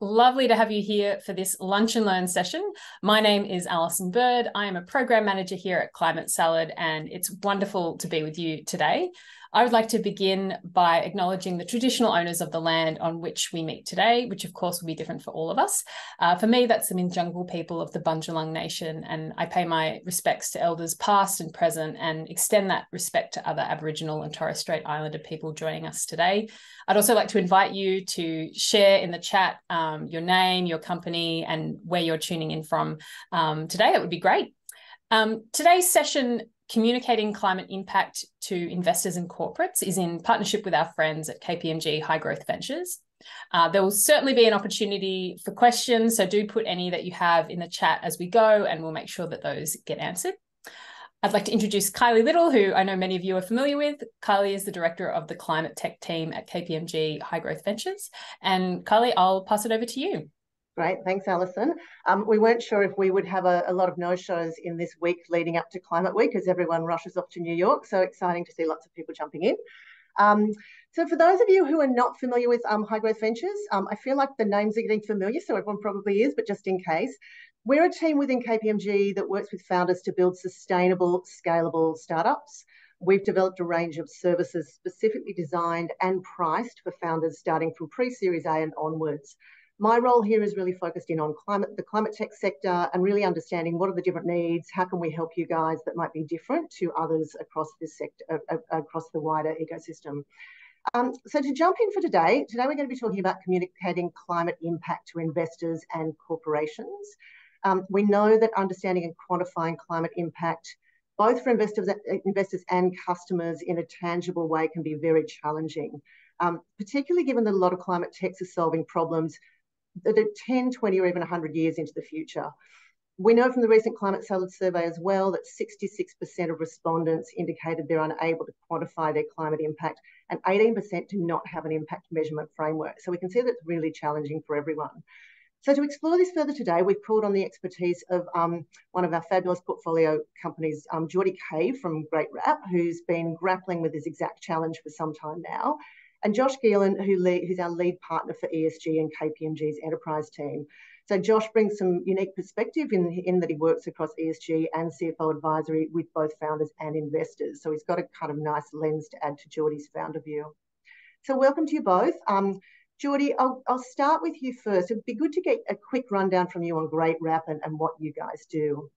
Lovely to have you here for this lunch and learn session. My name is Alison Bird. I am a program manager here at Climate Salad, and it's wonderful to be with you today. I would like to begin by acknowledging the traditional owners of the land on which we meet today, which of course will be different for all of us. Uh, for me, that's the Minjungbal people of the Bundjalung Nation, and I pay my respects to elders past and present and extend that respect to other Aboriginal and Torres Strait Islander people joining us today. I'd also like to invite you to share in the chat um, your name, your company, and where you're tuning in from um, today. That would be great. Um, today's session communicating climate impact to investors and corporates is in partnership with our friends at KPMG High Growth Ventures. Uh, there will certainly be an opportunity for questions, so do put any that you have in the chat as we go, and we'll make sure that those get answered. I'd like to introduce Kylie Little, who I know many of you are familiar with. Kylie is the director of the climate tech team at KPMG High Growth Ventures. And Kylie, I'll pass it over to you. Great, thanks, Alison. Um, we weren't sure if we would have a, a lot of no-shows in this week leading up to Climate Week as everyone rushes off to New York. So exciting to see lots of people jumping in. Um, so for those of you who are not familiar with um, High Growth Ventures, um, I feel like the names are getting familiar, so everyone probably is, but just in case. We're a team within KPMG that works with founders to build sustainable, scalable startups. We've developed a range of services specifically designed and priced for founders starting from pre-Series A and onwards. My role here is really focused in on climate, the climate tech sector and really understanding what are the different needs, how can we help you guys that might be different to others across this sector, uh, across the wider ecosystem. Um, so to jump in for today, today we're going to be talking about communicating climate impact to investors and corporations. Um, we know that understanding and quantifying climate impact, both for investors, investors and customers in a tangible way can be very challenging, um, particularly given that a lot of climate techs are solving problems that are 10, 20, or even 100 years into the future. We know from the recent Climate Salad survey as well that 66% of respondents indicated they're unable to quantify their climate impact and 18% do not have an impact measurement framework. So we can see that's really challenging for everyone. So to explore this further today, we've called on the expertise of um, one of our fabulous portfolio companies, um, Jordy Kay from Great Wrap, who's been grappling with this exact challenge for some time now and Josh Geelan, who lead, who's our lead partner for ESG and KPMG's enterprise team. So Josh brings some unique perspective in, in that he works across ESG and CFO advisory with both founders and investors. So he's got a kind of nice lens to add to Jordy's founder view. So welcome to you both. Um, Jordy, I'll, I'll start with you first. It'd be good to get a quick rundown from you on Great Wrap and, and what you guys do.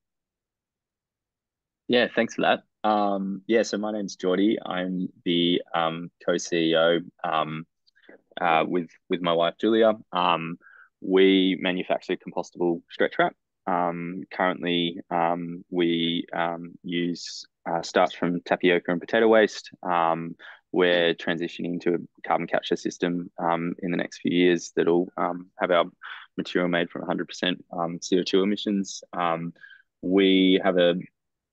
Yeah, thanks for that. Um, yeah, so my name's Jordy. I'm the um, co-CEO um, uh, with with my wife Julia. Um, we manufacture compostable stretch wrap. Um, currently, um, we use uh, starch from tapioca and potato waste. We're transitioning to a carbon capture system in the next few years that'll have our material made from 100% um, CO2 emissions. We have a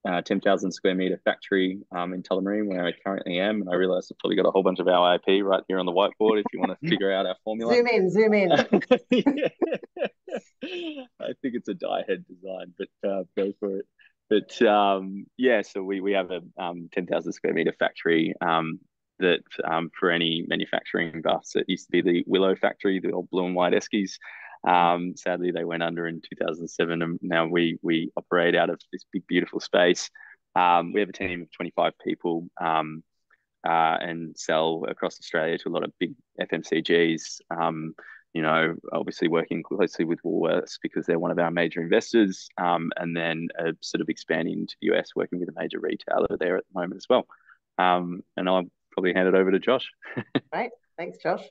uh, 10,000 square meter factory um, in Tullamarine where I currently am. And I realize I've probably got a whole bunch of our IP right here on the whiteboard if you want to figure out our formula. Zoom in, zoom in. I think it's a die head design, but uh, go for it. But um, yeah, so we, we have a um, 10,000 square meter factory um, that um, for any manufacturing buffs, it used to be the Willow factory, the old blue and white Eskies. Um, sadly, they went under in 2007, and now we we operate out of this big, beautiful space. Um, we have a team of 25 people um, uh, and sell across Australia to a lot of big FMCGs. Um, you know, obviously working closely with Woolworths because they're one of our major investors, um, and then uh, sort of expanding to the US, working with a major retailer there at the moment as well. Um, and I'll probably hand it over to Josh. Right, thanks, Josh.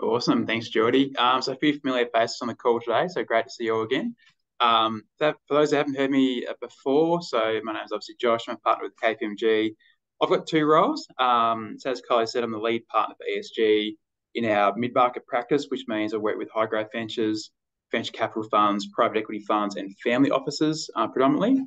Awesome. Thanks, Jordy. Um, so a few familiar faces on the call today, so great to see you all again. Um, that, for those that haven't heard me uh, before, so my name is obviously Josh. I'm a partner with KPMG. I've got two roles. Um, so as Kylie said, I'm the lead partner for ESG in our mid-market practice, which means I work with high growth ventures, venture capital funds, private equity funds, and family offices uh, predominantly.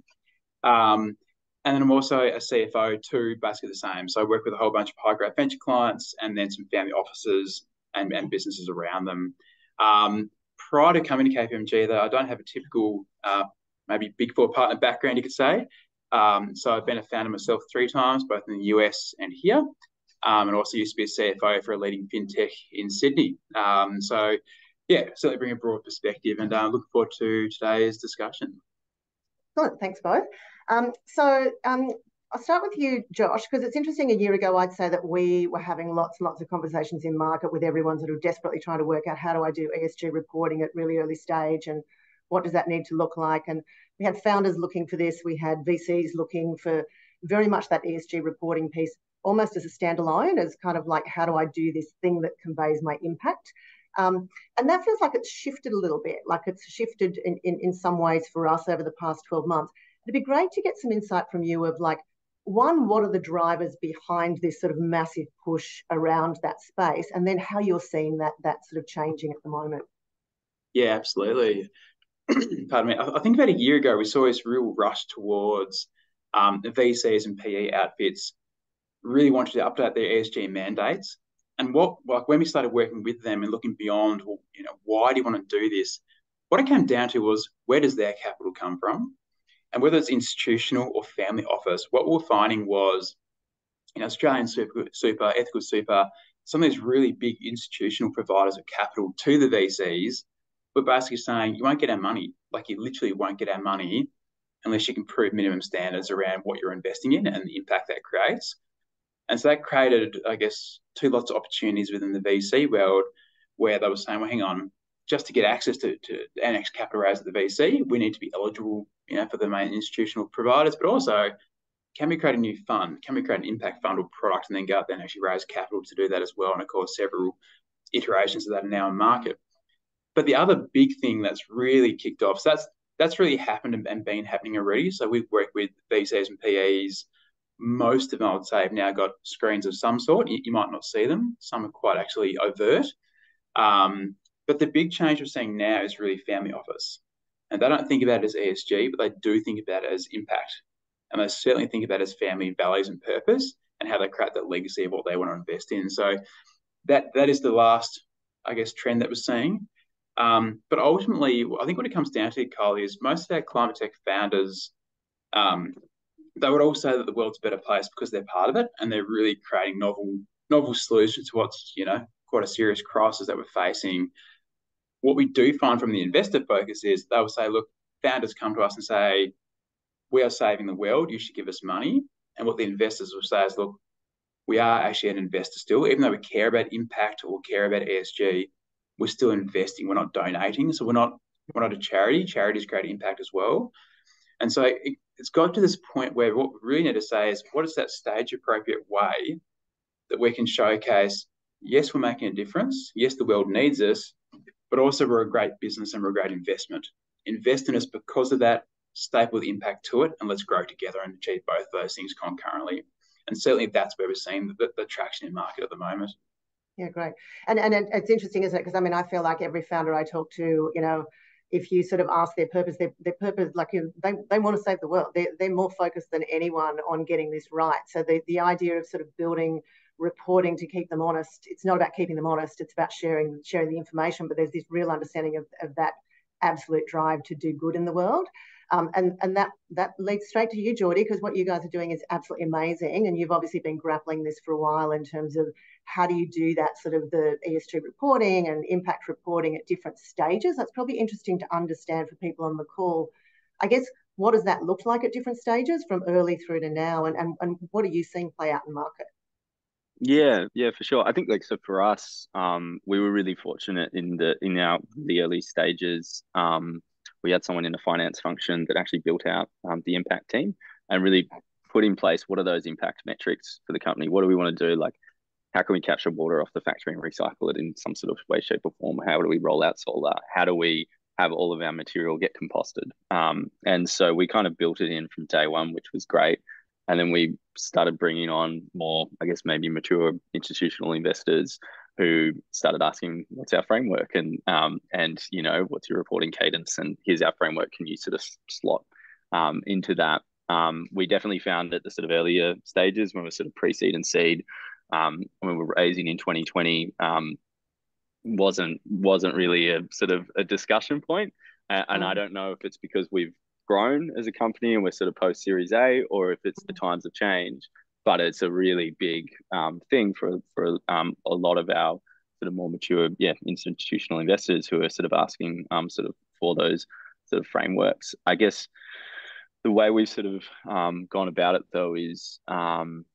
Um, and then I'm also a CFO too, basically the same. So I work with a whole bunch of high growth venture clients and then some family offices and, and businesses around them. Um, prior to coming to KPMG, though, I don't have a typical uh, maybe big four partner background, you could say. Um, so I've been a founder myself three times, both in the US and here. um, and also used to be a CFO for a leading fintech in Sydney. Um, so, yeah, certainly bring a broad perspective, and uh, look forward to today's discussion. Good, thanks both. Um, so um, I'll start with you, Josh, because it's interesting. A year ago, I'd say that we were having lots and lots of conversations in market with everyone sort of desperately trying to work out how do I do ESG reporting at really early stage and what does that need to look like. And we had founders looking for this. We had VCs looking for very much that ESG reporting piece almost as a standalone, as kind of like how do I do this thing that conveys my impact. Um, and that feels like it's shifted a little bit, like it's shifted in, in, in some ways for us over the past 12 months. It'd be great to get some insight from you of like, one, what are the drivers behind this sort of massive push around that space, and then how you're seeing that that sort of changing at the moment. Yeah, absolutely. Pardon me. I, think about a year ago we saw this real rush towards um, VCs and PE outfits really wanted to update their ESG mandates. And what like when we started working with them and looking beyond, well, you know, why do you want to do this? What it came down to was where does their capital come from? And whether it's institutional or family office, what we we're finding was, know, Australian super, super, ethical super, some of these really big institutional providers of capital to the VCs were basically saying, you won't get our money. Like you literally won't get our money unless you can prove minimum standards around what you're investing in and the impact that creates. And so that created, I guess, two lots of opportunities within the VC world where they were saying, well, hang on, just to get access to, to next capital raise at the VC, we need to be eligible, you know, for the main institutional providers, but also can we create a new fund? Can we create an impact fund or product and then go out there and actually raise capital to do that as well? And of course, several iterations of that are now in market. But the other big thing that's really kicked off, so that's that's really happened and, and been happening already. So we've worked with VCs and PEs. Most of them, I would say, have now got screens of some sort. You, you might not see them. Some are quite actually overt. Um, but the big change we're seeing now is really family office. And they don't think about it as ESG, but they do think about it as impact. And they certainly think about it as family values and purpose and how they create that legacy of what they want to invest in. So that that is the last, I guess, trend that we're seeing. Um, but ultimately, I think when it comes down to, Kylie, is most of our climate tech founders, um, they would all say that the world's a better place because they're part of it and they're really creating novel novel solutions to what's you know quite a serious crisis that we're facing. What we do find from the investor focus is they will say, look, founders come to us and say, we are saving the world, you should give us money. And what the investors will say is, look, we are actually an investor still, even though we care about impact or care about ESG, we're still investing. We're not donating, so we're not we're not a charity. Charities create impact as well, and so it, has got to this point where what we really need to say is, what is that stage appropriate way that we can showcase? Yes, we're making a difference. Yes, the world needs us, but also we're a great business and we're a great investment. Invest in us because of that. Staple the impact to it, and let's grow together and achieve both of those things concurrently. And certainly, that's where we're seeing the, the traction in market at the moment. Yeah, great. And and it's interesting, isn't it? Because I mean, I feel like every founder I talk to, you know, if you sort of ask their purpose, their, their purpose, like you they, they want to save the world. They're, they're more focused than anyone on getting this right. So the, the idea of sort of building reporting to keep them honest, it's not about keeping them honest, it's about sharing sharing the information, but there's this real understanding of, of that absolute drive to do good in the world. Um, and and that that leads straight to you, Jordy, because what you guys are doing is absolutely amazing, and you've obviously been grappling this for a while in terms of how do you do that sort of the ESG reporting and impact reporting at different stages. That's probably interesting to understand for people on the call. I guess what does that look like at different stages from early through to now, and and, and what are you seeing play out in market? Yeah, yeah, for sure. I think like so for us, um, we were really fortunate in the in our the early stages. Um, we had someone in the finance function that actually built out um, the impact team and really put in place what are those impact metrics for the company? What do we want to do? Like, how can we capture water off the factory and recycle it in some sort of way, shape, or form? How do we roll out solar? How do we have all of our material get composted? Um, and so we kind of built it in from day one, which was great. And then we started bringing on more, I guess, maybe mature institutional investors who started asking, "What's our framework?" and um, and you know, what's your reporting cadence? And here's our framework. Can you sort of slot um, into that? Um, we definitely found at the sort of earlier stages when we're sort of pre-seed and seed, um, when we were raising in 2020, um, wasn't wasn't really a sort of a discussion point. Uh, and I mm. don't know if it's because we've grown as a company and we're sort of post Series A, or if it's the times have changed. but it's a really big um, thing for for um, a lot of our sort of more mature, yeah, institutional investors who are sort of asking um, sort of for those sort of frameworks. I guess the way we've sort of um, gone about it though is um,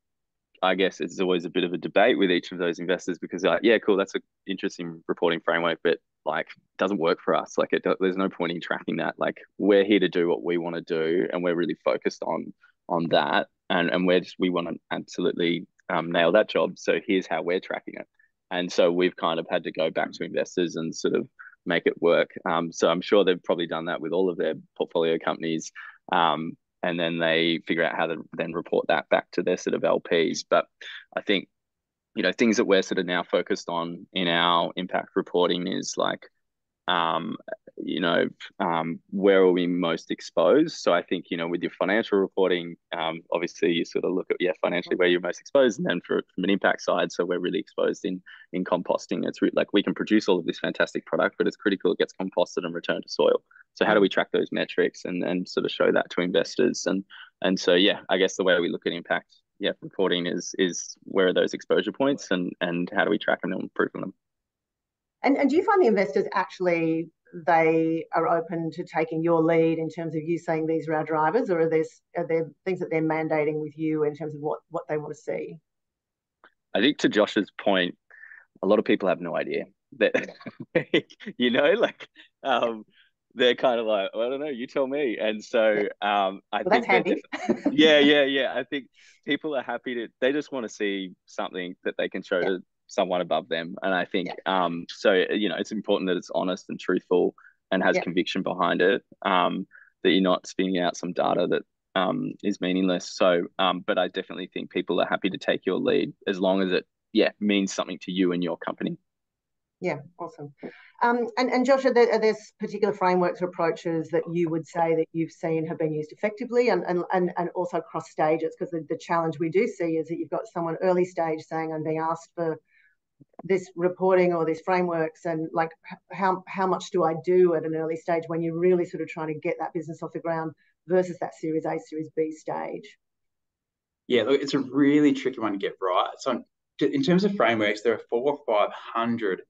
I guess it's always a bit of a debate with each of those investors because like, yeah, cool, that's an interesting reporting framework, but like doesn't work for us. Like it, there's no point in tracking that. Like we're here to do what we want to do, and we're really focused on on that, and and we're just we want to absolutely um, nail that job. So here's how we're tracking it, and so we've kind of had to go back to investors and sort of make it work. Um, so I'm sure they've probably done that with all of their portfolio companies. Um, and then they figure out how to then report that back to their sort of LPs. But I think, you know, things that we're sort of now focused on in our impact reporting is like um, you know, um, where are we most exposed? So I think, you know, with your financial reporting, um, obviously you sort of look at, yeah, financially where you're most exposed. And then for, from an impact side, so we're really exposed in in composting. It's re- like we can produce all of this fantastic product, but it's critical it gets composted and returned to soil. So how do we track those metrics and then sort of show that to investors? And and so, yeah, I guess the way we look at impact, yeah, reporting is is where are those exposure points and and how do we track them and improve on them? And, and do you find the investors actually they are open to taking your lead in terms of you saying these are our drivers, or are there are there things that they're mandating with you in terms of what what they want to see? I think to Josh's point, a lot of people have no idea that you know, like um, they're kind of like, well, I don't know, you tell me. And so um, I well, think that's handy. yeah, yeah, yeah. I think people are happy to. They just want to see something that they can show yeah. to someone above them. And I think yeah. um, so you know it's important that it's honest and truthful and has yeah. conviction behind it. Um, that you're not spinning out some data that um, is meaningless. So, um, but I definitely think people are happy to take your lead as long as it yeah means something to you and your company. Yeah, awesome. Um, and, and Josh, are there, are there particular frameworks or approaches that you would say that you've seen have been used effectively and, and, and, and also across stages? Because the, the challenge we do see is that you've got someone early stage saying, I'm being asked for this reporting or these frameworks and like how how much do I do at an early stage when you're really sort of trying to get that business off the ground versus that Series A, Series B stage? Yeah, look, it's a really tricky one to get right. So in terms of frameworks, there are four or five hundred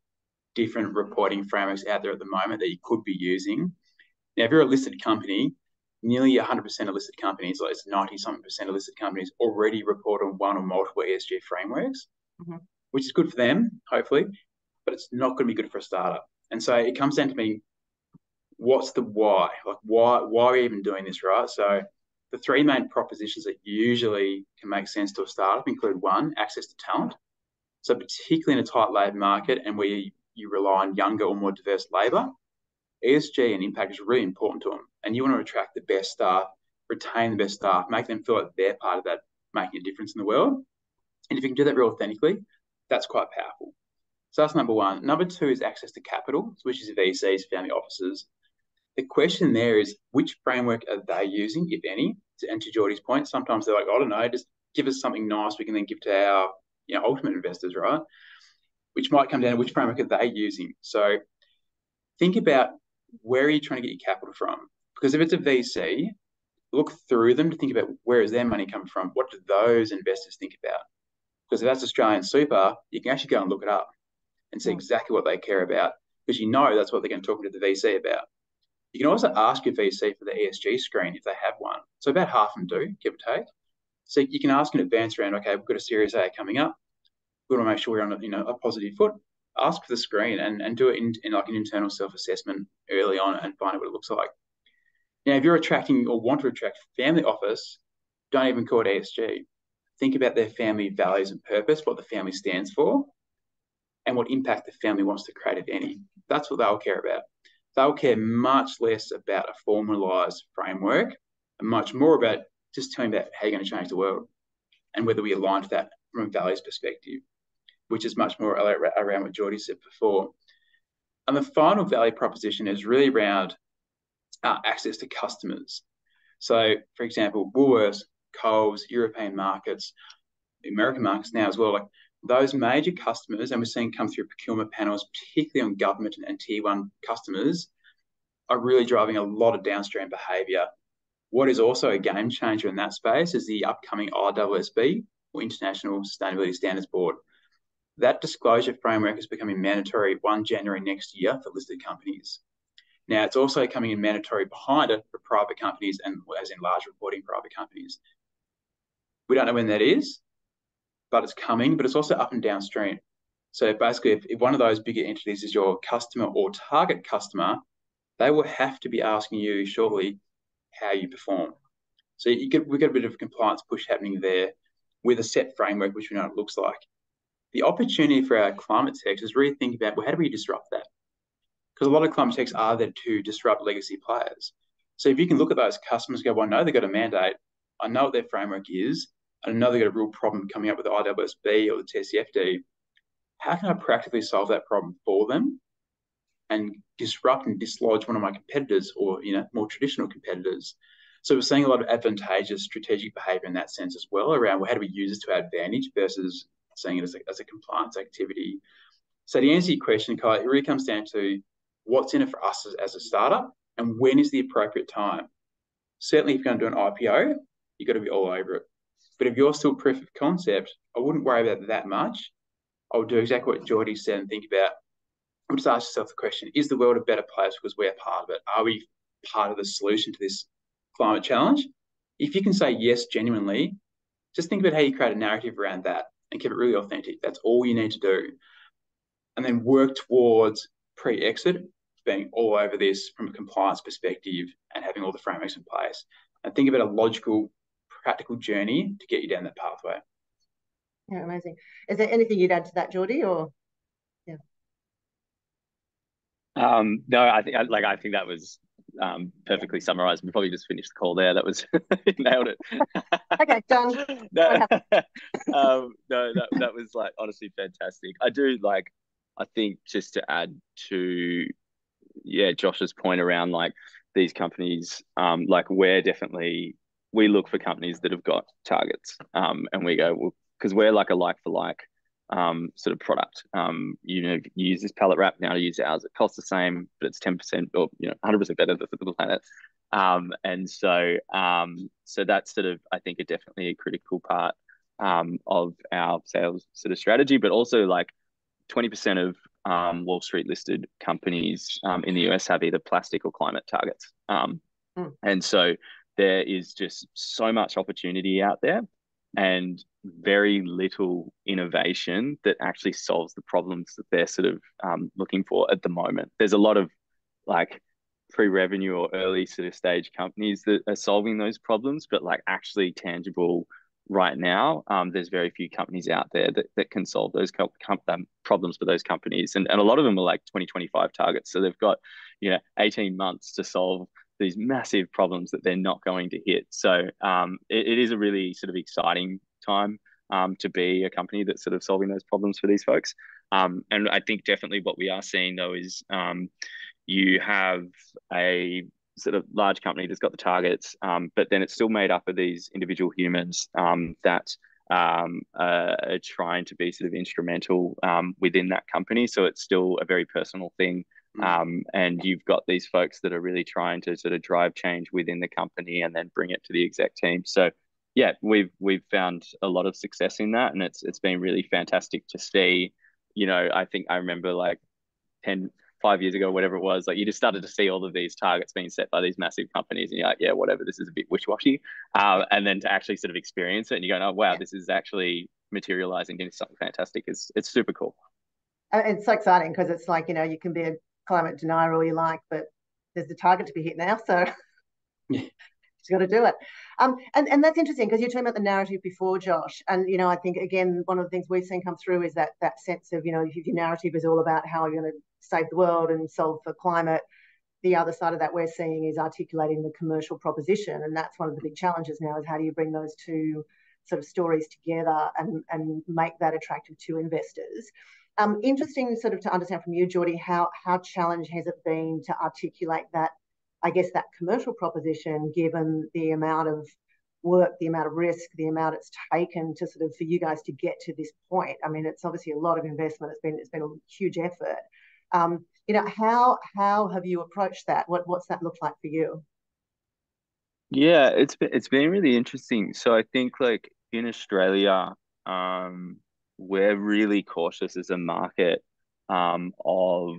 different reporting frameworks out there at the moment that you could be using. Now, if you're a listed company, nearly 100% of listed companies, like it's 90 something percent of listed companies, already report on one or multiple ESG frameworks. Mm-hmm which is good for them, hopefully, but it's not going to be good for a startup. And so it comes down to me, what's the why? Like why why are we even doing this, right? So the three main propositions that usually can make sense to a startup include one, access to talent. So particularly in a tight labour market and where you, you rely on younger or more diverse labour, ESG and impact is really important to them. And you want to attract the best staff, retain the best staff, make them feel like they're part of that making a difference in the world. And if you can do that real authentically, that's quite powerful. So that's number one. Number two is access to capital, which is VCs, family offices. The question there is which framework are they using, if any? And to Jordy's point, sometimes they're like, I don't know, just give us something nice we can then give to our you know, ultimate investors, right? Which might come down to which framework are they using. So think about where are you trying to get your capital from? Because if it's a VC, look through them to think about where is their money come from? What do those investors think about? Because if that's Australian super, you can actually go and look it up and see hmm. exactly what they care about because you know that's what they're going to talk to the VC about. You can also ask your VC for the ESG screen if they have one. So about half of them do, give or take. So you can ask in advance around, okay, we've got a Series A coming up. We want to make sure we're on a, you know, a positive foot. Ask for the screen and, and do it in, in like an internal self-assessment early on and find out what it looks like. Now, if you're attracting or want to attract family office, don't even call it ESG think about their family values and purpose, what the family stands for, and what impact the family wants to create, if any. That's what they'll care about. They'll care much less about a formalized framework and much more about just telling about how you're going to change the world and whether we align to that from a values perspective, which is much more around what Jordy said before. And the final value proposition is really around uh, access to customers. So, for example, Woolworths Coles, European markets, American markets now as well. Like those major customers, and we're seeing come through procurement panels, particularly on government and, and tier one customers, are really driving a lot of downstream behaviour. What is also a game changer in that space is the upcoming IWSB or International Sustainability Standards Board. That disclosure framework is becoming mandatory 1 January next year for listed companies. Now, it's also coming in mandatory behind it for private companies and as in large reporting private companies. We don't know when that is, but it's coming, but it's also up and downstream. So basically, if, if one of those bigger entities is your customer or target customer, they will have to be asking you shortly how you perform. So you get, we've got a bit of a compliance push happening there with a set framework, which we know it looks like. The opportunity for our climate techs is really think about, well, how do we disrupt that? Because a lot of climate techs are there to disrupt legacy players. So if you can look at those customers go, well, I know they've got a mandate, I know what their framework is, and I know they've got a real problem coming up with the IWSB or the TCFD, how can I practically solve that problem for them and disrupt and dislodge one of my competitors or you know more traditional competitors? So we're seeing a lot of advantageous strategic behavior in that sense as well around well, how do we use this to our advantage versus seeing it as a, as a compliance activity. So to answer your question, Kai, it really comes down to what's in it for us as, as a startup and when is the appropriate time. Certainly, if you're going to do an IPO, you've got to be all over it. But if you're still proof of concept, I wouldn't worry about that much. I would do exactly what Jordy said and think about. Just ask yourself the question: Is the world a better place because we're part of it? Are we part of the solution to this climate challenge? If you can say yes genuinely, just think about how you create a narrative around that and keep it really authentic. That's all you need to do. And then work towards pre exit being all over this from a compliance perspective and having all the frameworks in place. And think about a logical, practical journey to get you down that pathway. Yeah, amazing. Is there anything you'd add to that, Jordy, or yeah? Um, no, I think like I think that was um, perfectly summarized. We probably just finished the call there. That was nailed it. okay, done. no, um, no, that that was like honestly fantastic. I do like. I think just to add to, yeah, Josh's point around like these companies, um, like we're definitely we look for companies that have got targets, um, and we go well because we're like a like for like um, sort of product. Um, you know, you use this pallet wrap now to use ours. It costs the same, but it's ten percent or you know, hundred percent better for the planet. Um, and so, um, so that's sort of I think a definitely a critical part um, of our sales sort of strategy, but also like twenty percent of um, Wall Street listed companies um, in the US have either plastic or climate targets. Um, mm. And so there is just so much opportunity out there and very little innovation that actually solves the problems that they're sort of um, looking for at the moment. There's a lot of like pre-revenue or early sort of stage companies that are solving those problems, but like actually tangible right now, um, there's very few companies out there that, that can solve those com- um, problems for those companies. And, and a lot of them are like 2025 targets. So they've got, you know, 18 months to solve these massive problems that they're not going to hit. So um, it, it is a really sort of exciting time um, to be a company that's sort of solving those problems for these folks. Um, and I think definitely what we are seeing though is um, you have a sort of large company that's got the targets, um, but then it's still made up of these individual humans um, that um, uh, are trying to be sort of instrumental um, within that company. So it's still a very personal thing. Mm. Um, and you've got these folks that are really trying to sort of drive change within the company and then bring it to the exec team. So yeah, we've we've found a lot of success in that, and it's it's been really fantastic to see. You know, I think I remember like 10, five years ago, whatever it was, like you just started to see all of these targets being set by these massive companies, and you're like, yeah, whatever, this is a bit wish washy. Um, and then to actually sort of experience it, and you go, oh wow, this is actually materializing into something fantastic. It's it's super cool. It's so exciting because it's like you know you can be a climate denier all you like, but there's the target to be hit now, so. Yeah. She's got to do it. Um, and, and that's interesting because you're talking about the narrative before, Josh. And, you know, I think, again, one of the things we've seen come through is that that sense of, you know, if your narrative is all about how you're going to save the world and solve for climate, the other side of that we're seeing is articulating the commercial proposition. And that's one of the big challenges now is how do you bring those two sort of stories together and, and make that attractive to investors. Um, interesting sort of to understand from you, Jordy, how, how challenge has it been to articulate that I guess, that commercial proposition, given the amount of work, the amount of risk, the amount it's taken to sort of for you guys to get to this point. I mean, it's obviously a lot of investment. It's been it's been a huge effort. Um, you know, how how have you approached that? What what's that look like for you? Yeah, it's been it's been really interesting. So I think like in Australia, um, we're really cautious as a market um, of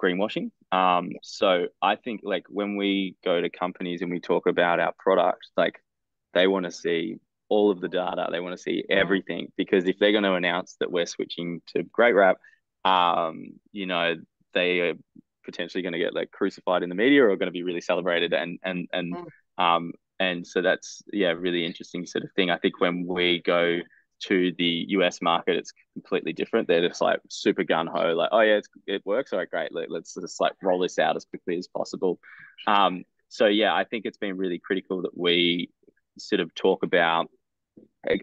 greenwashing. Um, so I think like when we go to companies and we talk about our product, like they want to see all of the data, they want to see everything because if they're going to announce that we're switching to Great Wrap, um, you know, they are potentially going to get like crucified in the media or going to be really celebrated and and and mm. um and so that's yeah really interesting sort of thing. I think when we go to the US market, it's completely different. They're just like super gun ho, like, oh yeah, it works. All right, great. Let, us just like roll this out as quickly as possible. Um, so yeah, I think it's been really critical that we sort of talk about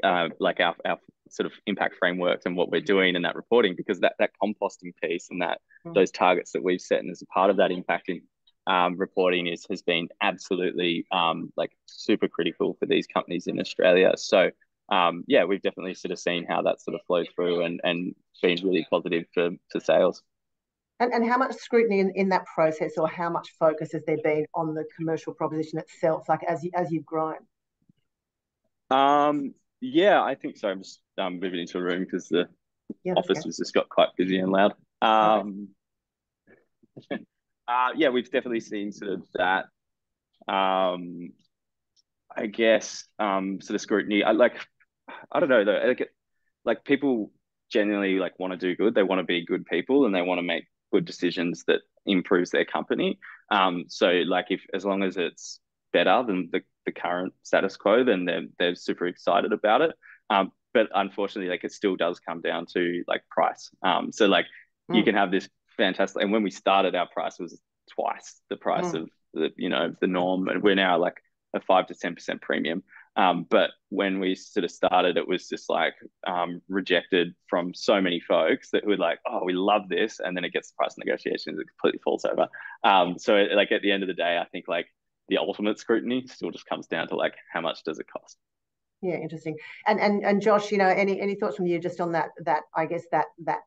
uh, like our, our sort of impact frameworks and what we're doing and that reporting because that that composting piece and that mm. those targets that we've set and as a part of that impacting um, reporting is has been absolutely um, like super critical for these companies in Australia. So um, yeah, we've definitely sort of seen how that sort of flowed through and, and been really positive for, for sales. And, and how much scrutiny in, in that process or how much focus has there been on the commercial proposition itself, like as, you, as you've grown? Um, yeah, I think so. I'm just um, moving into a room because the yeah, office okay. has just got quite busy and loud. Um, uh, yeah, we've definitely seen sort of that. Um, I guess um, sort of scrutiny. I like I don't know though. Like, like people genuinely like want to do good. They want to be good people and they want to make good decisions that improves their company. Um, so like if as long as it's better than the, the current status quo, then they're they're super excited about it. Um, but unfortunately, like it still does come down to like price. Um, so like mm. you can have this fantastic, and when we started, our price was twice the price mm. of the you know the norm, and we're now like a five to ten percent premium. Um, but when we sort of started, it was just like um, rejected from so many folks that were like, "Oh, we love this," and then it gets the price negotiations, it completely falls over. Um, so, it, like at the end of the day, I think like the ultimate scrutiny still just comes down to like how much does it cost. Yeah, interesting. And and and Josh, you know, any any thoughts from you just on that that I guess that that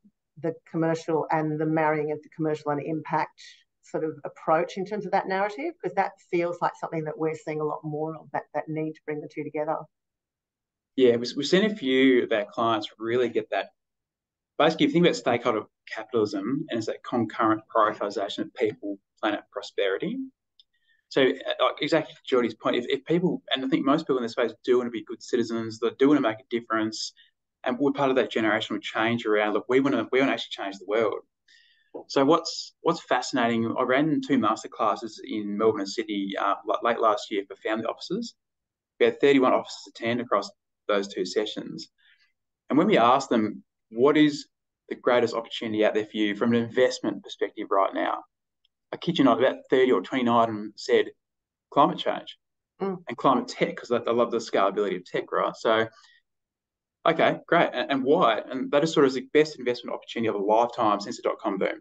the commercial and the marrying of the commercial and impact sort of approach in terms of that narrative? Because that feels like something that we're seeing a lot more of that that need to bring the two together. Yeah, we've seen a few of our clients really get that. Basically, if you think about stakeholder capitalism and it's that concurrent prioritization of people, planet, prosperity. So, uh, exactly Jordy's point, if, if people, and I think most people in this space do want to be good citizens, they do want to make a difference, and we're part of that generational change around, look, we want to, we want to actually change the world. So what's what's fascinating? I ran two masterclasses in Melbourne and Sydney uh, late last year for family officers. We had 31 officers attend across those two sessions, and when we asked them what is the greatest opportunity out there for you from an investment perspective right now, I kid you not, about 30 or 29 of them said climate change mm. and climate tech because I, I love the scalability of tech, right? So Okay, great. And, and why? And that is sort of the best investment opportunity of a lifetime since the dot com boom.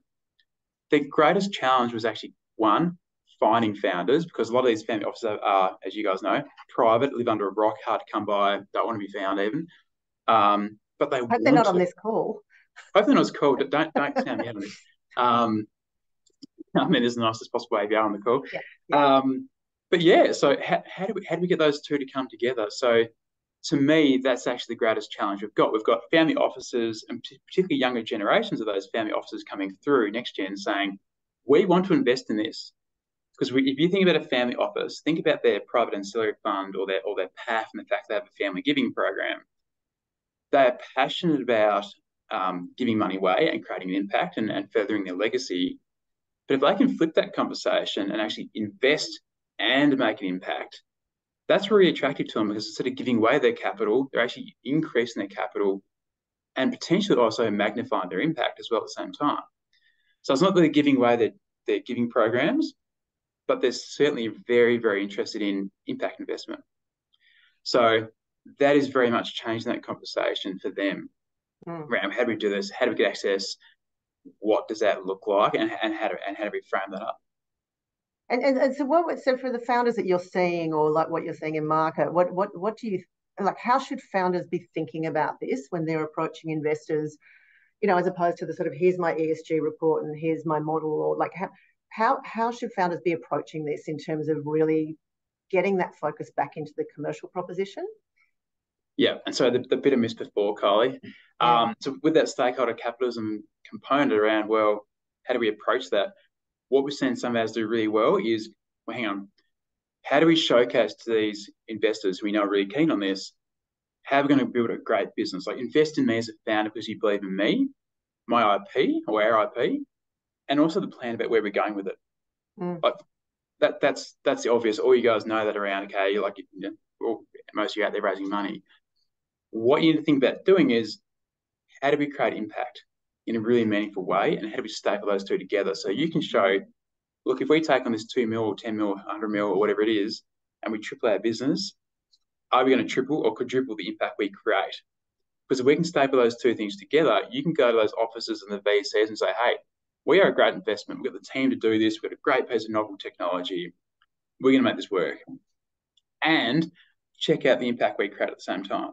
The greatest challenge was actually one, finding founders because a lot of these family offices are, as you guys know, private, live under a rock, hard to come by, don't want to be found even. Um, but they hope they're not to. on this call. Hope they're not on this call. Don't don't sound me out on this. Um, I mean, it's the nicest possible way You are on the call. Yeah, yeah. Um, but yeah, so how, how do we how do we get those two to come together? So to me, that's actually the greatest challenge we've got. We've got family offices and particularly younger generations of those family offices coming through next gen saying, we want to invest in this. Because if you think about a family office, think about their private ancillary fund or their or their PAF and the fact they have a family giving program. They're passionate about um, giving money away and creating an impact and, and furthering their legacy. But if they can flip that conversation and actually invest and make an impact, that's really attractive to them because instead of giving away their capital, they're actually increasing their capital and potentially also magnifying their impact as well at the same time. So it's not that they're giving away their, their giving programs, but they're certainly very, very interested in impact investment. So that is very much changing that conversation for them mm. around how do we do this? How do we get access? What does that look like? And, and how do and how do we frame that up? And, and, and so what so for the founders that you're seeing or like what you're seeing in market, what what what do you like how should founders be thinking about this when they're approaching investors, you know, as opposed to the sort of here's my ESG report and here's my model or like how how how should founders be approaching this in terms of really getting that focus back into the commercial proposition? Yeah, and so the, the bit of missed before, Kylie. Yeah. Um, so with that stakeholder capitalism component around, well, how do we approach that? What we've seen some of ours do really well is, well, hang on, how do we showcase to these investors who we know are really keen on this, how are we going to build a great business? Like invest in me as a founder because you believe in me, my IP or our IP, and also the plan about where we're going with it. Mm. Like that, that's that's the obvious. All you guys know that around. Okay, you're like, you know, well, most of you out there raising money. What you need to think about doing is how do we create impact in a really meaningful way, and how do we staple those two together so you can show, look, if we take on this two mil or ten mil, or hundred mil or whatever it is, and we triple our business, are we going to triple or quadruple the impact we create? Because if we can staple those two things together, you can go to those offices and the VCs and say, hey, we are a great investment. We've got the team to do this. We've got a great piece of novel technology. We're going to make this work. And check out the impact we create at the same time.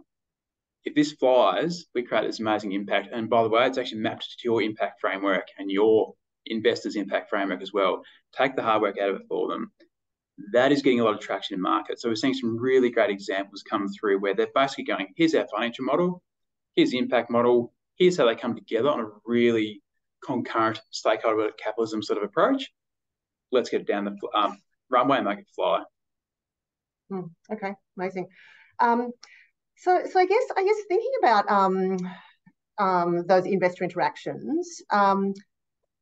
If this flies, we create this amazing impact. And by the way, it's actually mapped to your impact framework and your investors' impact framework as well. Take the hard work out of it for them that is getting a lot of traction in market. So we're seeing some really great examples come through where they're basically going, here's our financial model, here's the impact model, here's how they come together on a really concurrent stakeholder capitalism sort of approach. Let's get it down the um, runway and make it fly. Hmm, okay, amazing. Um, so, so I guess I guess thinking about um, um, those investor interactions, um,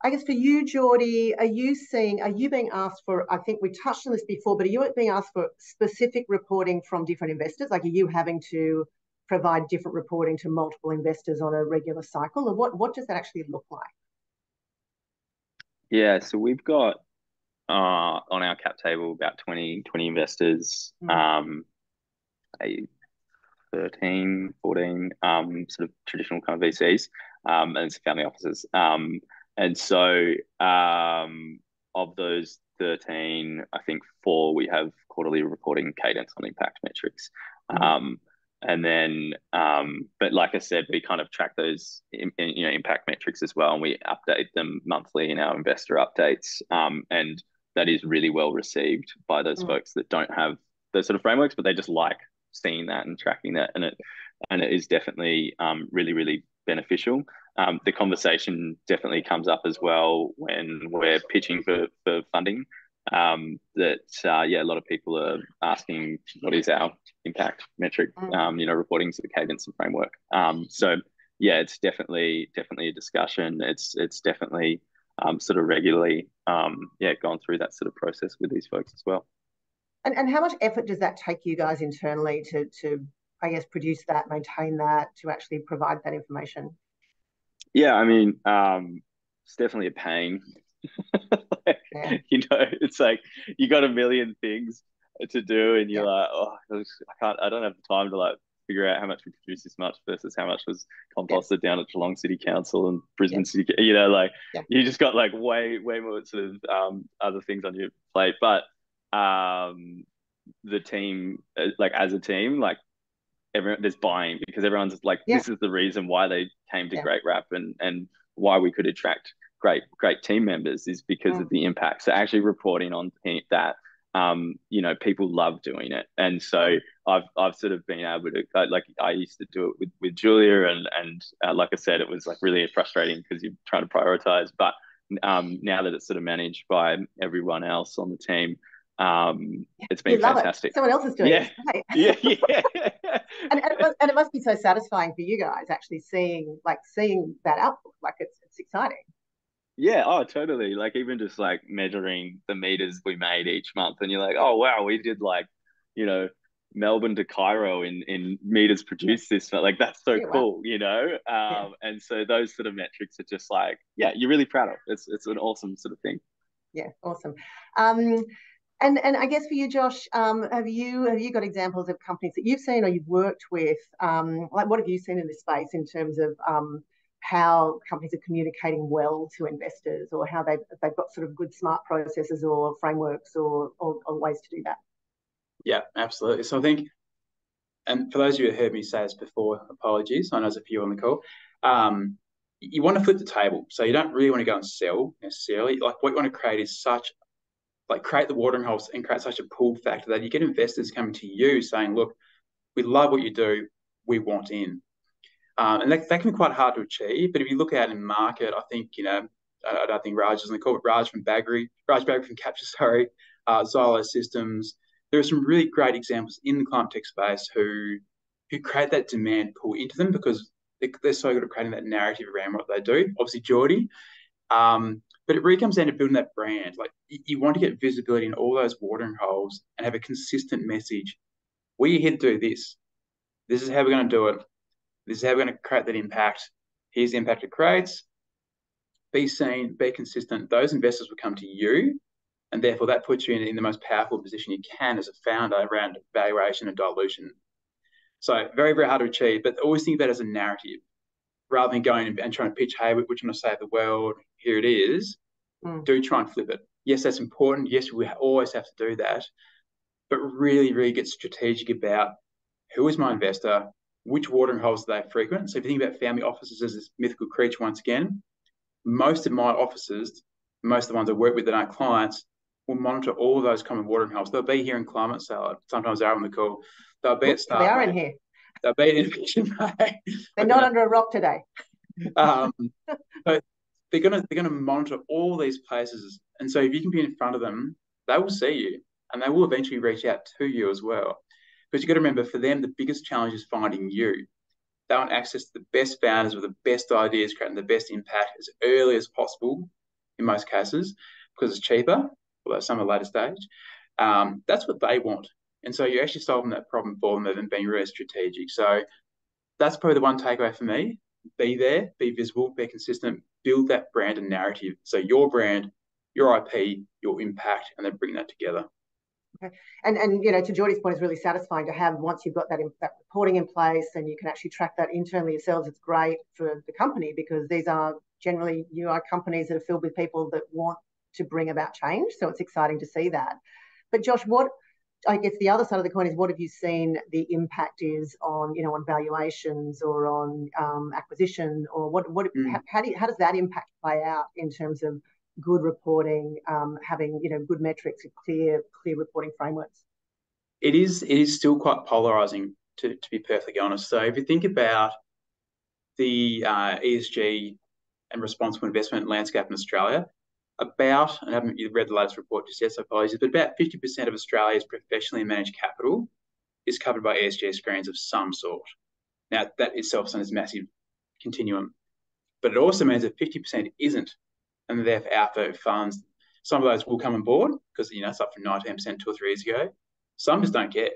I guess for you, Jordy, are you seeing, are you being asked for, I think we touched on this before, but are you being asked for specific reporting from different investors? Like, are you having to provide different reporting to multiple investors on a regular cycle? Or what, what does that actually look like? Yeah, so we've got uh, on our cap table about 20, 20 investors, mm. um, 13, 14 um, sort of traditional kind of VCs um, and family offices. Um, and so um, of those 13, I think four we have quarterly reporting cadence on impact metrics. Mm-hmm. Um, and then, um, but like I said, we kind of track those, in, in, you know, impact metrics as well, and we update them monthly in our investor updates. Um, and that is really well received by those mm. folks that don't have those sort of frameworks, but they just like seeing that and tracking that, and it and it is definitely um, really really beneficial. Um, the conversation definitely comes up as well when we're pitching for, for funding. Um, that uh, yeah, a lot of people are asking what is our impact metric, mm. um, you know, reporting to the cadence and framework. Um, so yeah, it's definitely definitely a discussion. It's it's definitely um, sort of regularly um, yeah gone through that sort of process with these folks as well. And and how much effort does that take you guys internally to to I guess produce that, maintain that, to actually provide that information? Yeah, I mean, um, it's definitely a pain. like, yeah. You know, it's like you got a million things to do, and you're yeah. like, oh, I can't, I don't have the time to like figure out how much we produce this much versus how much was composted yeah. down at Geelong City Council and Brisbane City. You know, like you just got like way, way more sort of um, other things on your plate, but um, the team, uh, like as a team, like everyone there's buying because everyone's like yeah. this is the reason why they came to yeah. Great Wrap and and why we could attract great great team members is because of the impact. So actually reporting on that um, you know, people love doing it, and so I've I've sort of been able to uh, like I used to do it with with Julia, and and uh, like I said, it was like really frustrating because you're trying to prioritize. But um, now that it's sort of managed by everyone else on the team, um, it's been fantastic. It. Someone else is doing yeah. it. yeah, yeah. and, and, it must, and it must be so satisfying for you guys actually seeing like seeing that output. Like it's it's exciting. Yeah, oh totally. Like even just like measuring the meters we made each month and you're like, oh wow, we did like, you know, Melbourne to Cairo in in meters produced this like that's so yeah, cool, wow. you know? Um yeah. and so those sort of metrics are just like, yeah, you're really proud of. It's it's an awesome sort of thing. Yeah, awesome. Um and and I guess for you, Josh, um, have you have you got examples of companies that you've seen or you've worked with? Um, like, what have you seen in this space in terms of um, how companies are communicating well to investors, or how they've they've got sort of good smart processes or frameworks or, or, or ways to do that? Yeah, absolutely. So I think, and for those of you who heard me say this before, apologies. I know there's a few on the call. Um, you want to flip the table. So you don't really want to go and sell necessarily. Like what you want to create is such like create the watering holes and create such a pull factor that you get investors coming to you saying, look, we love what you do. we want in. Um, and that, that can be quite hard to achieve. But if you look out in market, I think, you know, I, I don't think Raj is in the call, but Raj from Baggery, Raj Baggery from Capture, sorry, uh, Systems. There are some really great examples in the climate tech space who who create that demand pull into them because they, are so good at creating that narrative around what they do. Obviously, Jordy. Um, but it really comes down to building that brand. Like you, want to get visibility in all those watering holes and have a consistent message. We're here to do this. This is how we're going to do it. This is how we're going to create that impact. Here's the impact it creates. Be seen, be consistent. Those investors will come to you, and therefore that puts you in, in the most powerful position you can as a founder around valuation and dilution. So very, very hard to achieve, but always think about it as a narrative rather than going and trying to pitch, hey, we're trying to save the world, here it is. Mm. Do try and flip it. Yes, that's important. Yes, we always have to do that. But really, really get strategic about who is my investor, which watering holes do they frequent. So if you think about family offices as this mythical creature once again, most of my offices, most of the ones I work with that aren't clients, will monitor all of those common watering holes. They'll be here in Climate Salad. Sometimes they're on the call. They'll be at Start. They are in here. They'll be in Vision They're not under a rock today. um, but they're gonna they're gonna monitor all these places, and so if you can be in front of them, they will see you, and they will eventually reach out to you as well. Because you got to remember, for them, the biggest challenge is finding you. They want access to the best founders with the best ideas, creating the best impact as early as possible. In most cases, because it's cheaper, although some at a later stage. Um, that's what they want. And so you're actually solving that problem for them and being really strategic. So that's probably the one takeaway for me. Be there, be visible, be consistent, build that brand and narrative. So your brand, your IP, your impact, and then bring that together. Okay. And and you know, to Jordy's point, it's really satisfying to have once you've got that in, that reporting in place and you can actually track that internally yourselves. It's great for the company because these are generally you are companies that are filled with people that want to bring about change. So it's exciting to see that. But Josh, what I guess the other side of the coin is what have you seen the impact is on you know on valuations or on um, acquisition or what what mm. how, how, do you, how does that impact play out in terms of good reporting, um, having you know good metrics, clear clear reporting frameworks? It is it is still quite polarizing to to be perfectly honest. So if you think about the uh, ESG and responsible investment landscape in Australia, about, I haven't read the latest report just yet, so apologies, but about 50% of Australia's professionally managed capital is covered by ESG screens of some sort. Now, that itself is a massive continuum, but it also means that 50% isn't, and therefore alpha funds, some of those will come on board because, you know, it's up from 19% two or three years ago. Some just don't care.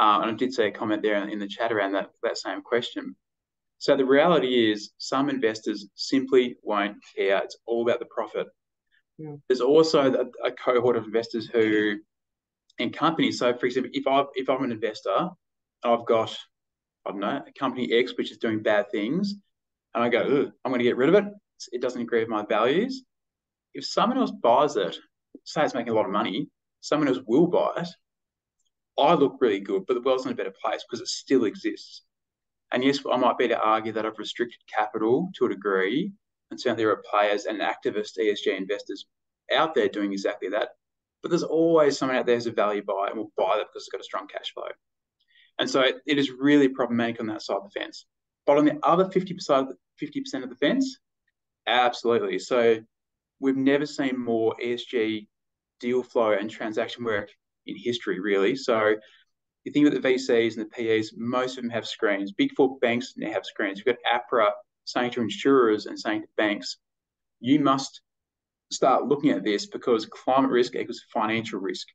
Uh, and I did see a comment there in the chat around that, that same question. So the reality is some investors simply won't care. It's all about the profit. Yeah. There's also a, a, cohort of investors who, in companies. So, for example, if I if I'm an investor, I've got I don't know a company X which is doing bad things, and I go, I'm going to get rid of it. It doesn't agree with my values. If someone else buys it, say it's making a lot of money, someone else will buy it. I look really good, but the world's in a better place because it still exists. And yes, I might be to argue that I've restricted capital to a degree, and certainly there are players and activist ESG investors out there doing exactly that. But there's always someone out there who's a value buy and will buy that because it's got a strong cash flow. And so it, it is really problematic on that side of the fence. But on the other 50% of the, 50% of the fence, absolutely. So we've never seen more ESG deal flow and transaction work in history, really. So you think about the VCs and the PEs, most of them have screens. Big four banks now have screens. You've got APRA saying to insurers and saying to banks, you must start looking at this because climate risk equals financial risk.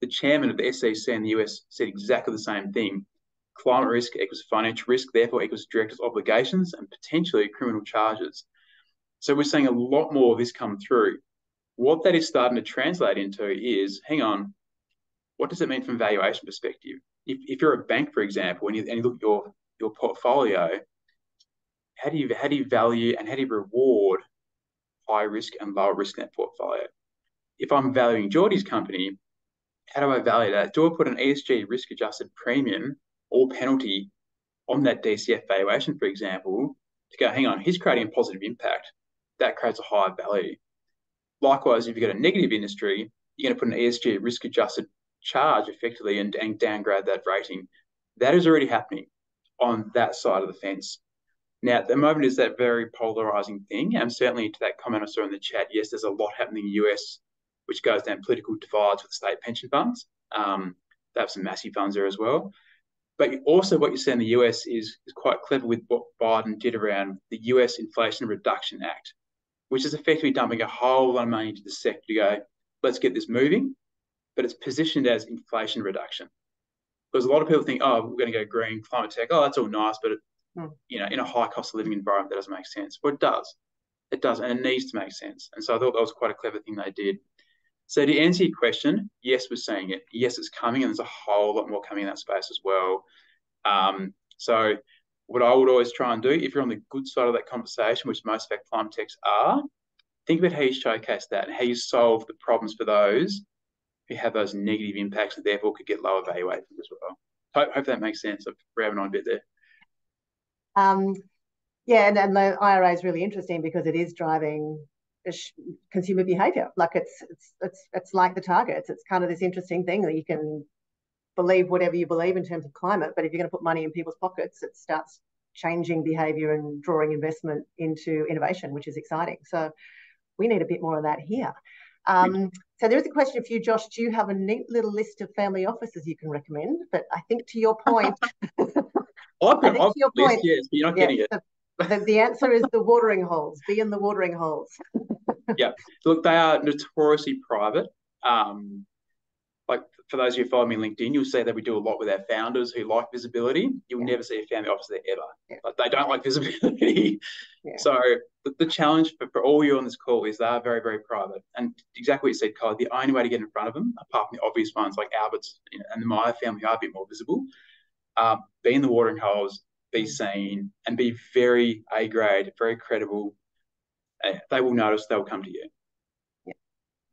The chairman of the SEC in the US said exactly the same thing. Climate risk equals financial risk, therefore equals directors' obligations and potentially criminal charges. So we're seeing a lot more of this come through. What that is starting to translate into is, hang on, what does it mean from valuation perspective? If, if you're a bank, for example, and you, and you look at your, your portfolio, how do you how do you value and how do you reward high risk and low risk that portfolio? If I'm valuing Jordy's company, how do I value that? Do I put an ESG risk adjusted premium or penalty on that DCF valuation, for example, to go, hang on, he's creating a positive impact. That creates a higher value. Likewise, if you've got a negative industry, you're going to put an ESG risk adjusted charge effectively and, and downgrade that rating. That is already happening. on that side of the fence. Now, at the moment, is that very polarizing thing. And certainly to that comment I saw in the chat, yes, there's a lot happening in the US, which goes down political divides with state pension funds. Um, they have some massive funds there as well. But also, what you see in the US is, is quite clever with what Biden did around the US Inflation Reduction Act, which is effectively dumping a whole lot of money into the sector to go, let's get this moving. But it's positioned as inflation reduction. Because a lot of people think, oh, we're going to go green, climate tech. Oh, that's all nice, but mm. you know, in a high cost of living environment, that doesn't make sense. But it does. It does, and it needs to make sense. And so I thought that was quite a clever thing they did. So to answer your question, yes, we're seeing it. Yes, it's coming, and there's a whole lot more coming in that space as well. Um, so what I would always try and do, if you're on the good side of that conversation, which most of our climate techs are, think about how you showcase that and how you solve the problems for those who have those negative impacts and therefore could get lower valuations as well. Hope, hope that makes sense. I'm grabbing on a bit there. Um, yeah, and, and the IRA is really interesting because it is driving consumer behavior. Like it's it's it's it's like the targets. It's kind of this interesting thing that you can believe whatever you believe in terms of climate, but if you're going to put money in people's pockets, it starts changing behavior and drawing investment into innovation, which is exciting. So we need a bit more of that here. Um, so there is a question for you, Josh. Do you have a neat little list of family offices you can recommend? But I think to your point, I've your point, yes, but you're not getting it. The, the, answer is the watering holes. Be in the watering holes. yeah, look, they are notoriously private. Um, like for those of you who follow me on LinkedIn, you'll see that we do a lot with our founders who like visibility. You'll yeah. never see a family office there ever. Yeah. Like they don't like visibility. Yeah. So the, the challenge for, for, all you on this call is they are very, very private. And exactly what you said, Kylie, the only way to get in front of them, apart from the obvious ones like Albert's and the Myer family are a bit more visible, um, be in the watering holes, be seen, and be very A grade, very credible. Uh, they will notice, they'll come to you.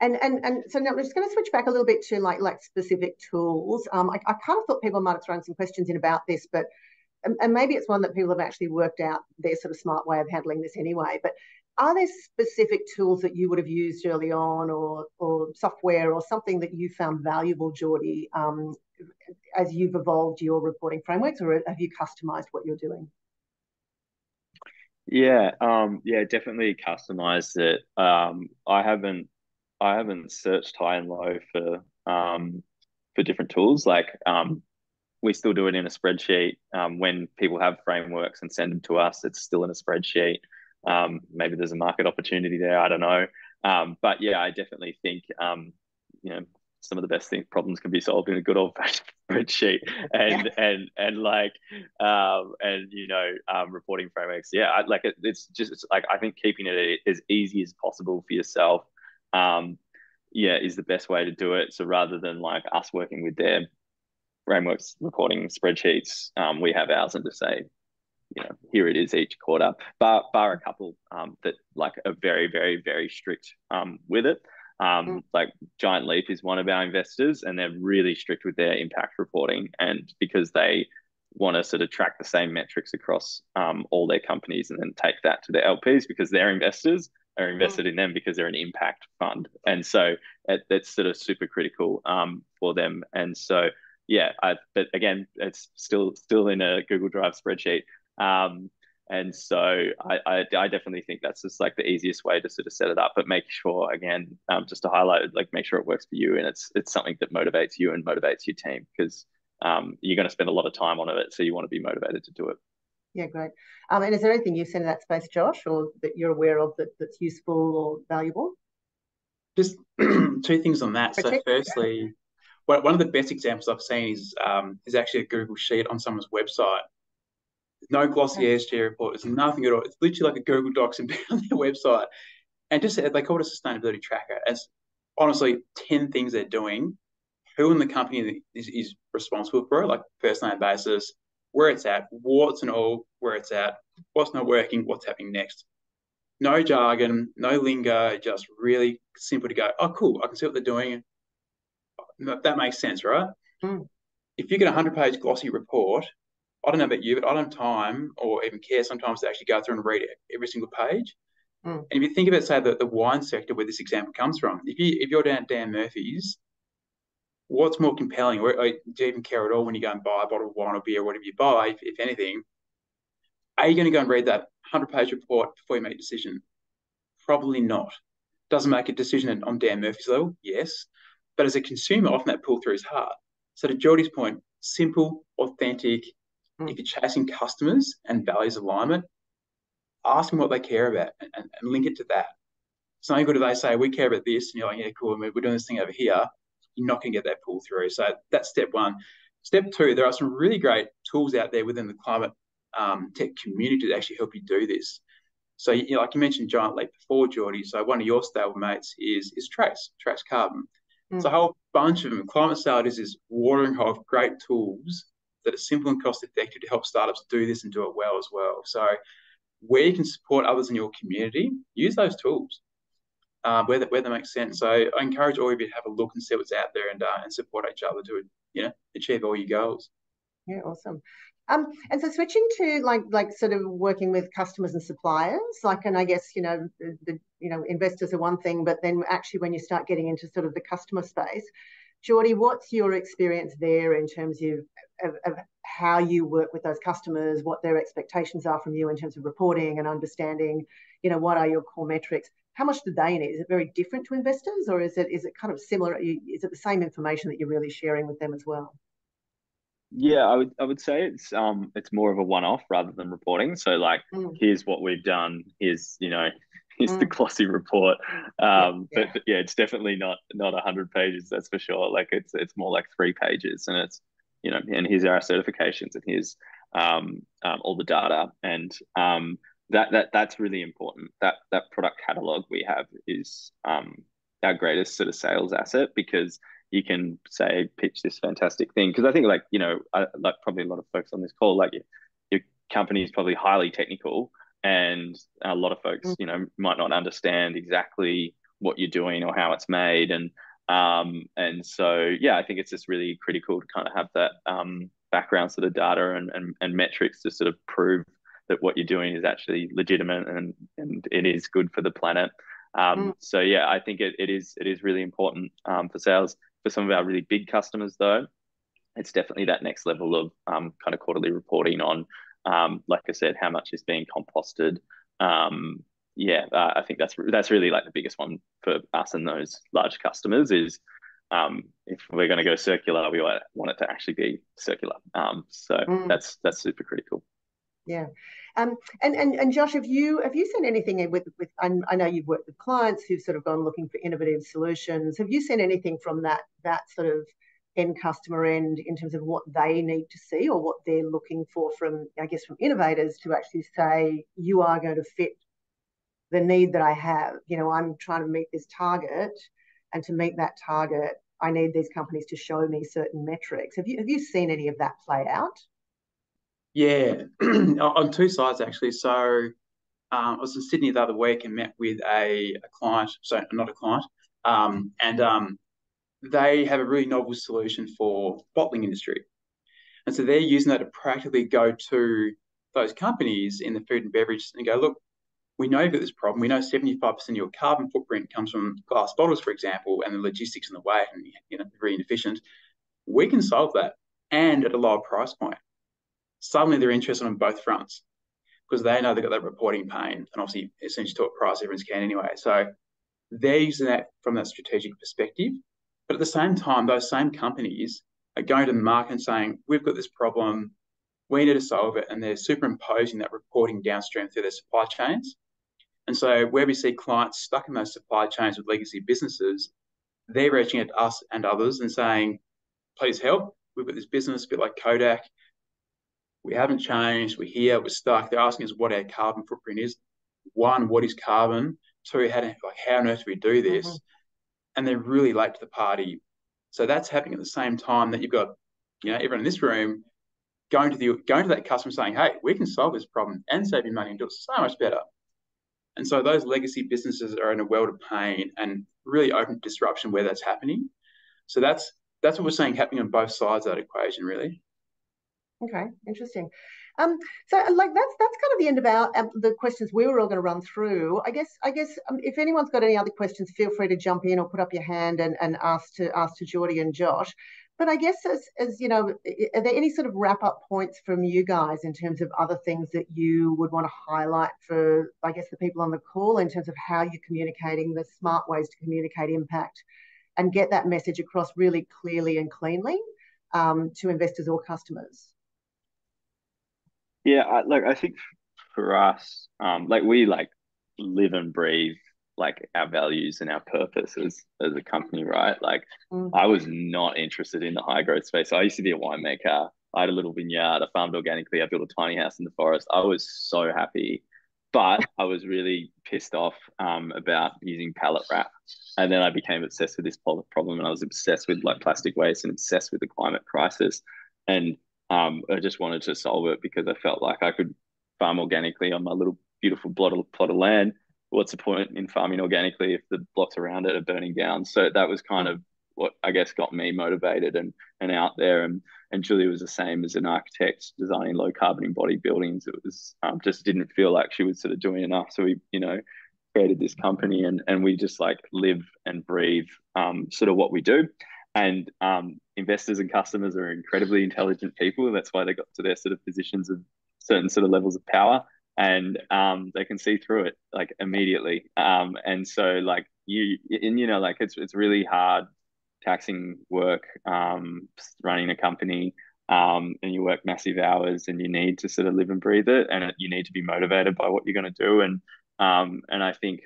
And, and and so now I'm just going to switch back a little bit to like like specific tools. Um, I, I kind of thought people might have thrown some questions in about this, but and maybe it's one that people have actually worked out their sort of smart way of handling this anyway. But are there specific tools that you would have used early on, or or software, or something that you found valuable, Jordy, um, as you've evolved your reporting frameworks, or have you customized what you're doing? Yeah, um, yeah, definitely customized it. Um, I haven't I haven't searched high and low for um, for different tools. Like um, we still do it in a spreadsheet. Um, when people have frameworks and send them to us, it's still in a spreadsheet. Um, maybe there's a market opportunity there. I don't know. Um, but yeah, I definitely think um, you know some of the best things problems can be solved in a good old fashioned spreadsheet and yeah. and and like um and you know um reporting frameworks yeah I, like it, it's just it's like i think keeping it as easy as possible for yourself um, yeah, is the best way to do it. So rather than like us working with their frameworks reporting spreadsheets, um, we have ours and to say, you know, here it is each quarter. Bar bar a couple um, that like are very, very, very strict um, with it. Um, mm. Like Giant Leap is one of our investors, and they're really strict with their impact reporting, and because they want to sort of track the same metrics across um, all their companies and then take that to their LPs because they're investors are invested mm. in them because they're an impact fund, and so it, that's sort of super critical um, for them. And so, yeah, I, but again, it's still still in a Google Drive spreadsheet. Um, and so I, I, I, definitely think that's just like the easiest way to sort of set it up, but make sure again, um, just to highlight, like make sure it works for you and it's it's something that motivates you and motivates your team because um, you're going to spend a lot of time on it, so you want to be motivated to do it. Yeah, great. Um, and is there anything you've seen in that space, Josh, or that you're aware of that, that's useful or valuable? Just two things on that. So, firstly, one of the best examples I've seen is um, is actually a Google sheet on someone's website. There's no glossy ESG report. There's nothing at all. It's literally like a Google Docs and on their website. And just they call it a sustainability tracker. It's honestly 10 things they're doing. Who in the company is, is responsible for it, like first name basis, where it's at, what's and all where it's at, what's not working, what's happening next. No jargon, no lingo, just really simple to go, oh, cool, I can see what they're doing. That makes sense, right? Mm. If you get a 100 page glossy report, I don't know about you, but I don't have time or even care sometimes to actually go through and read every single page. Mm. And if you think about, say, the, the wine sector where this example comes from, if you if you're down at Dan Murphy's what's more compelling? Or, or, do you even care at all when you go and buy a bottle of wine or beer or whatever you buy, if, if anything? Are you going to go and read that 100 page report before you make a decision? Probably not. Doesn't make a decision on Dan Murphy's level, yes. But as a consumer, often that pull through is hard. So to Jordy's point, simple, authentic. Mm. If you're chasing customers and values alignment, ask them what they care about and, and, and link it to that. It's not good if they say, we care about this, and you're like, yeah, cool, we're doing this thing over here. You're not going to get that pull through. So that's step one. Step two, there are some really great tools out there within the climate um, tech community to actually help you do this. So, you know, like you mentioned, Giant Leap before, Jordy. So one of your stable mates is is Trace, Trace Carbon. Mm. So a whole bunch of them. Climate Salad is this watering hole of great tools that are simple and cost effective to help startups do this and do it well as well. So where you can support others in your community, use those tools uh, where that where that makes sense. So I encourage all of you to have a look and see what's out there and uh, and support each other to you know achieve all your goals. Yeah, awesome. Um, and so switching to like like sort of working with customers and suppliers, like, and I guess you know the, the you know investors are one thing, but then actually when you start getting into sort of the customer space, Jordy, what's your experience there in terms of, of, of, how you work with those customers, what their expectations are from you in terms of reporting and understanding, you know, what are your core metrics? How much do they need? Is it very different to investors, or is it is it kind of similar? Is it the same information that you're really sharing with them as well? Yeah, I would I would say it's um it's more of a one off rather than reporting. So like mm. here's what we've done. Here's you know here's mm. the glossy report. Um, yeah, yeah. But, yeah, it's definitely not not a hundred pages. That's for sure. Like it's it's more like three pages, and it's you know and here's our certifications and here's um, um all the data and um that that that's really important. That that product catalog we have is um our greatest sort of sales asset because you can say pitch this fantastic thing because I think like you know I, like probably a lot of folks on this call like your, your company is probably highly technical and a lot of folks mm. you know might not understand exactly what you're doing or how it's made and um and so yeah I think it's just really critical to kind of have that um background sort of data and, and, and metrics to sort of prove that what you're doing is actually legitimate and and it is good for the planet um, mm. So yeah, I think it, it is it is really important um, for sales. For some of our really big customers, though, it's definitely that next level of um, kind of quarterly reporting on, um, like I said, how much is being composted. Um, yeah, uh, I think that's that's really like the biggest one for us and those large customers is um, if we're going to go circular, we want it to actually be circular. Um, so mm. that's that's super critical. Yeah. Um, and, and and Josh, have you have you seen anything with with? I know you've worked with clients who've sort of gone looking for innovative solutions. Have you seen anything from that that sort of end customer end in terms of what they need to see or what they're looking for from I guess from innovators to actually say you are going to fit the need that I have. You know, I'm trying to meet this target, and to meet that target, I need these companies to show me certain metrics. Have you have you seen any of that play out? Yeah, on two sides actually. So um, I was in Sydney the other week and met with a, a client, so not a client, um, and um, they have a really novel solution for bottling industry, and so they're using that to practically go to those companies in the food and beverage and go, look, we know you've got this problem. We know 75% of your carbon footprint comes from glass bottles, for example, and the logistics in the way, and you know, very inefficient. We can solve that and at a lower price point suddenly they're interested on both fronts because they know they've got that reporting pain and obviously essentially to a price everyone's can anyway. So they're using that from that strategic perspective. But at the same time, those same companies are going to the market and saying, we've got this problem, we need to solve it. And they're superimposing that reporting downstream through their supply chains. And so where we see clients stuck in those supply chains with legacy businesses, they're reaching out to us and others and saying, please help. We've got this business, a bit like Kodak we haven't changed. We're here. We're stuck. They're asking us what our carbon footprint is. One, what is carbon? Two, how, to, like, how on earth do we do this? Mm-hmm. And they're really late to the party. So that's happening at the same time that you've got, you know, everyone in this room going to the going to that customer saying, "Hey, we can solve this problem and save you money and do it so much better." And so those legacy businesses are in a world of pain and really open disruption where that's happening. So that's that's what we're seeing happening on both sides of that equation, really. Okay, interesting. Um, so like that's that's kind of the end of our um, the questions we were all going to run through. I guess I guess um, if anyone's got any other questions, feel free to jump in or put up your hand and, and ask to ask to Jordy and Josh. But I guess as as you know, are there any sort of wrap up points from you guys in terms of other things that you would want to highlight for I guess the people on the call in terms of how you're communicating the smart ways to communicate impact and get that message across really clearly and cleanly um, to investors or customers? Yeah, I, like I think for us, um, like we like live and breathe like our values and our purpose as, as a company, right? Like mm. I was not interested in the high growth space. I used to be a winemaker. I had a little vineyard. I farmed organically. I built a tiny house in the forest. I was so happy, but I was really pissed off um, about using pallet wrap. And then I became obsessed with this problem, and I was obsessed with like plastic waste and obsessed with the climate crisis. And um, I just wanted to solve it because I felt like I could farm organically on my little beautiful plot of, plot of land what's the point in farming organically if the blocks around it are burning down? So that was kind of what I guess got me motivated and and out there. And and Julia was the same as an architect designing low carbon embodied buildings. It was um, just didn't feel like she was sort of doing enough. So we you know created this company and and we just like live and breathe um, sort of what we do. And um, investors and customers are incredibly intelligent people. That's why they got to their sort of positions of certain sort of levels of power and um, they can see through it like immediately. Um, and so like you and you know like it's it's really hard taxing work, um, running a company, um, and you work massive hours, and you need to sort of live and breathe it, and you need to be motivated by what you're going to do. And um, and I think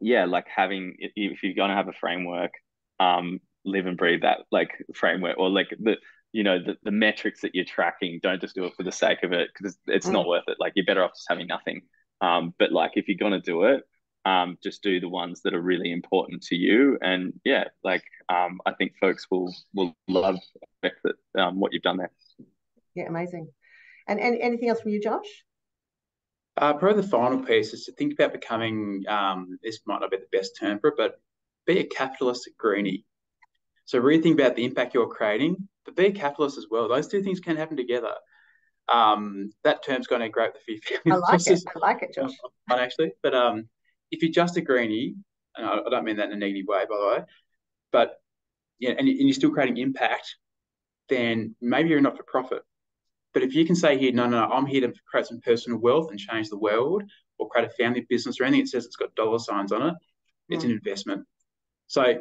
yeah, like having if you're going to have a framework, um, live and breathe that like framework, or like the you know the, the metrics that you're tracking don't just do it for the sake of it because it's, it's mm. not worth it. Like you're better off just having nothing. Um, but like if you're going to do it um, just do the ones that are really important to you. And yeah like um, i think folks will will love that, um, what you've done there. Yeah amazing. And, and anything else from you josh? Uh, probably the final piece is to think about becoming um, this might not be the best term for it but be a capitalist greenie so really think about the impact you're creating but be a capitalist as well. Those two things can happen together. Um, that term's going to with the fee. I like it. I like it, Josh. Fun actually, but um, if you're just a greenie, and I, I don't mean that in a negative way, by the way, but yeah, and, and you're still creating impact, then maybe you're not for profit. But if you can say here, no, no, no, I'm here to create some personal wealth and change the world, or create a family business or anything that says it's got dollar signs on it, it's mm. an investment. So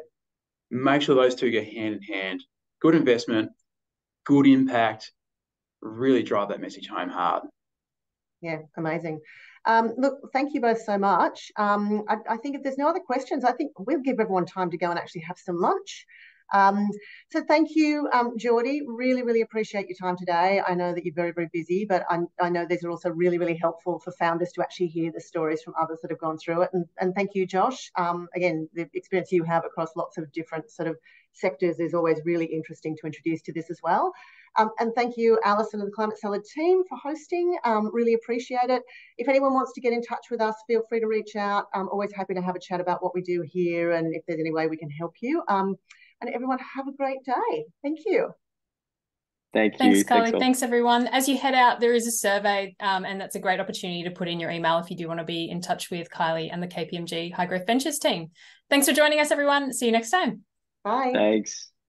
make sure those two go hand in hand good investment, good impact, really drive that message home hard. Yeah, amazing. Um, look, thank you both so much. Um, I, I, think if there's no other questions, I think we'll give everyone time to go and actually have some lunch. Um, so thank you, um, Jordy. Really, really appreciate your time today. I know that you're very, very busy, but I, I, know these are also really, really helpful for founders to actually hear the stories from others that have gone through it. And, and thank you, Josh. Um, again, the experience you have across lots of different sort of sectors is always really interesting to introduce to this as well. Um, and thank you, Alison and the Climate Salad team for hosting. Um, really appreciate it. If anyone wants to get in touch with us, feel free to reach out. I'm always happy to have a chat about what we do here and if there's any way we can help you. Um, and everyone have a great day. Thank you. Thank you. Thanks, Kylie. Thanks, Thanks, everyone. As you head out, there is a survey, um, and that's a great opportunity to put in your email if you do want to be in touch with Kylie and the KPMG High Growth Ventures team. Thanks for joining us, everyone. See you next time. Bye. Thanks.